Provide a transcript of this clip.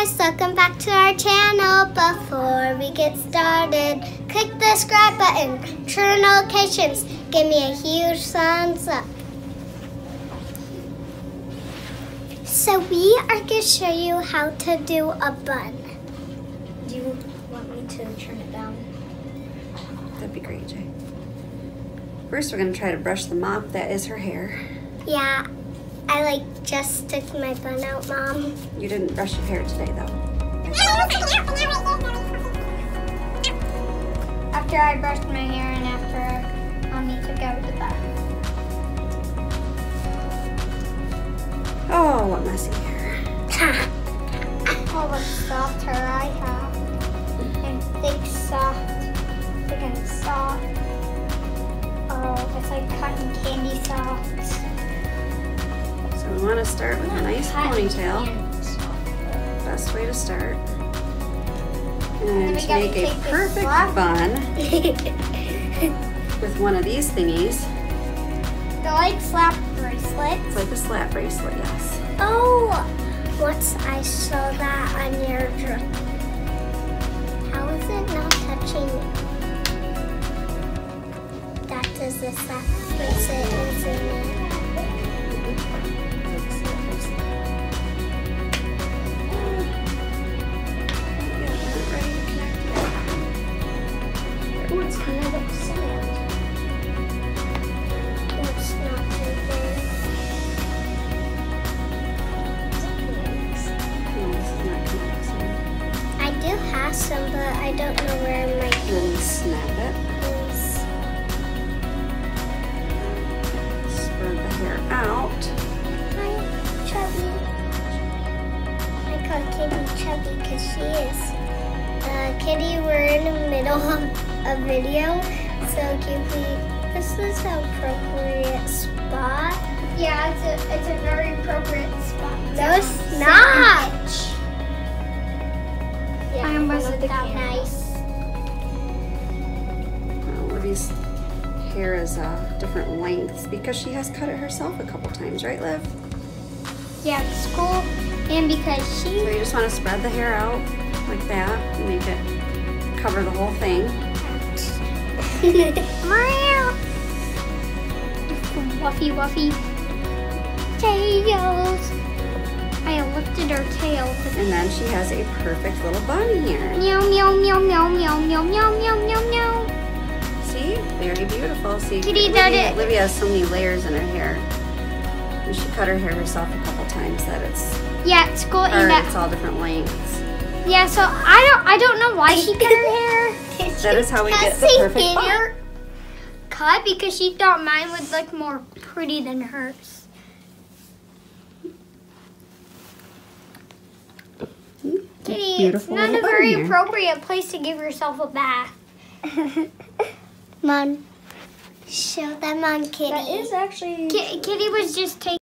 guys, welcome back to our channel. Before we get started, click the subscribe button, turn notifications, give me a huge thumbs up. So we are going to show you how to do a bun. Do you want me to turn it down? That'd be great, Jay. First, we're gonna try to brush the mop. That is her hair. Yeah, I like just took my bun out, Mom. You didn't brush your hair today, though. After I brushed my hair and after Mommy took out the bun. Oh, what messy hair. oh, what soft hair I have. And thick, soft, thick and soft. Oh, it's like cotton candy soft. We want to start with a nice ponytail. Best way to start. And to make a perfect bun with one of these thingies, They're like slap bracelet. it's like a slap bracelet, yes. Oh, once I saw that on your dress. How is it not touching? That is the slap bracelet is in it. I some, but I don't know where my Then snap it. Spread the hair out. Hi, Chubby. I call Kitty Chubby because she is. Uh, Kitty, we're in the middle of a video, so can we, this is an appropriate spot. Yeah, it's a, it's a very appropriate spot. No, it's not. I almost the camera. nice. Uh, Livy's hair is uh, different lengths because she has cut it herself a couple times, right, Liv? Yeah, it's cool. And because she... So you just want to spread the hair out like that and make it cover the whole thing. Meow. Wuffy wuffy tails. I lifted her tail. And then she has a perfect little bunny here. Meow meow meow meow meow meow meow meow meow meow. See? Very beautiful. See, Kitty did Livy, it. Livy has so many layers in her hair. And she cut her hair herself a couple times that it's, Yeah, it's cool. or And it's all different lengths. yeah, so I don't I don't know why she cut her hair. That is how we get the perfect did bun. Cut because she thought mine would look more pretty than hers. Kitty, it's not a very here. appropriate place to give yourself a bath. Mom, show them on Kitty. actually. Kitty was just taking.